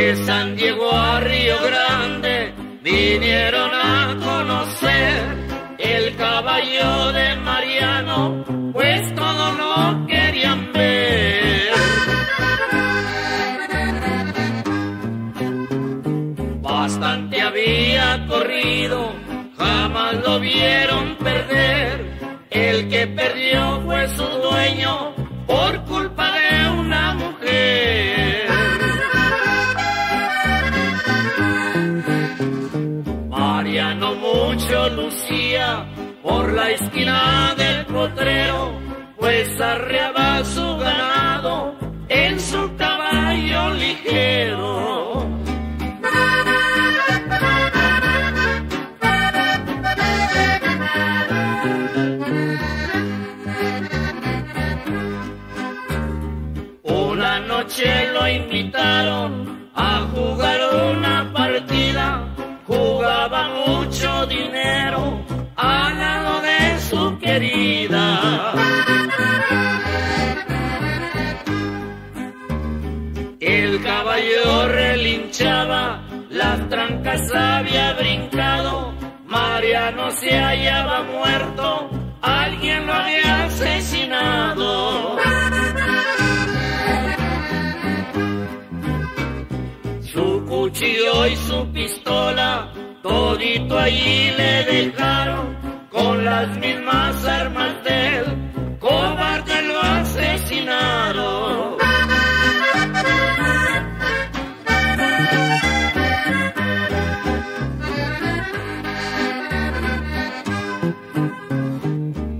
de San Diego a Río Grande vinieron a conocer el caballo de Mariano, pues todo lo querían ver. Bastante había corrido, jamás lo vieron perder. El que perdió fue su dueño por culpa Mariano mucho lucía por la esquina del potrero, pues arreaba su ganado en su caballo ligero. Una noche lo invitaron a jugar dinero al lado de su querida. El caballo relinchaba, las trancas había brincado, Mariano se hallaba muerto, cuchillo y su pistola, todito allí le dejaron, con las mismas armas del cobarde lo asesinaron.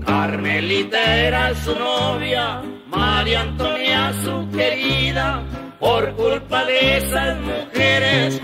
Carmelita era su novia, María Antonia su querida, por culpa de esas mujeres.